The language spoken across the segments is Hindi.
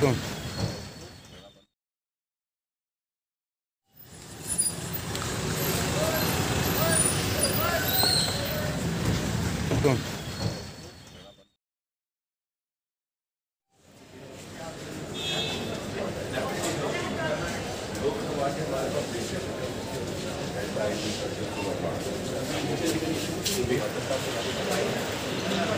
Pronto.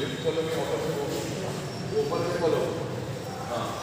लेफ़्ट खोलो में ऑटो खोलो ऊपर से खोलो हाँ।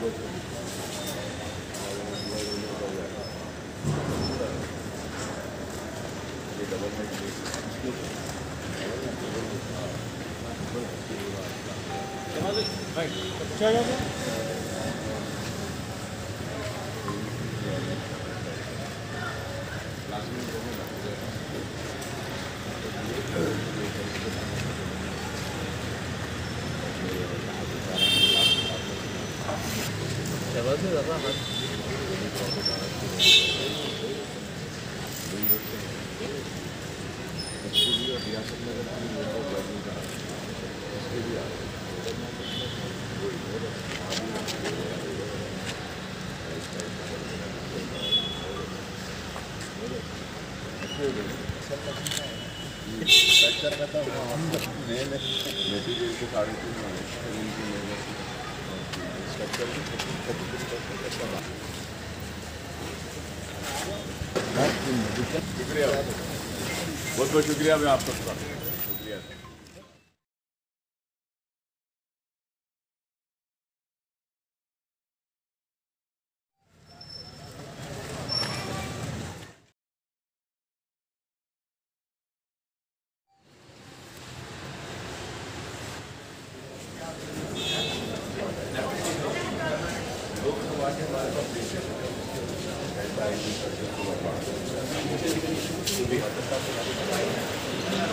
दो ये डबल रियासत नगर की मेट्रो जर्नी का इसके भी मटेरियल के साढ़े तीन स्ट्रक्चर शुक्रिया बहुत बहुत शुक्रिया मैं आपका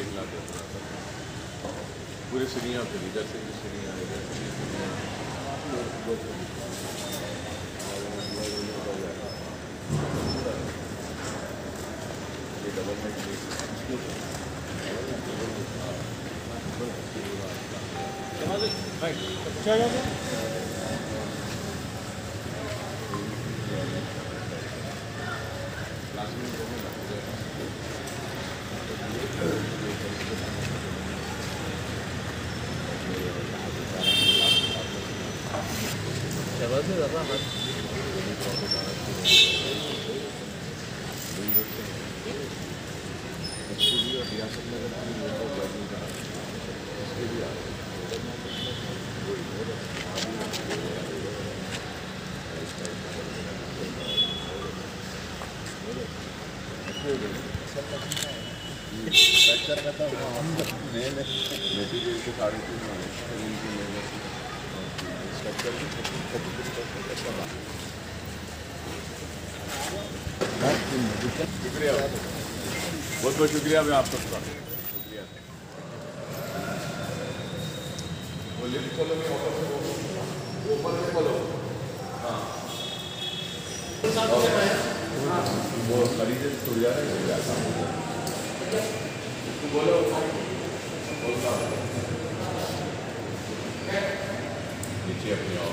एक लाख पूरे सीढ़ियाँ फिर इधर से भी सीढ़ियाँ, इधर से भी सीढ़ियाँ। डबल स्टूडियो रियासत नगर की लोगों को गर्मी का इसके लिए आ मटेरियल के साढ़े तीन वाले फिर इनकी मेहनत स्ट्रक्चर की थर्टी थर्टी परसेंट का बहुत बहुत शुक्रिया मैं आप सबका शुक्रिया हाँ। वो खरीदे तो जा रहे हैं बोलो। बोलता हूँ नीचे अपने आओ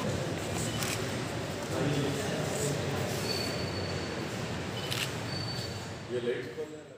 ये लाइट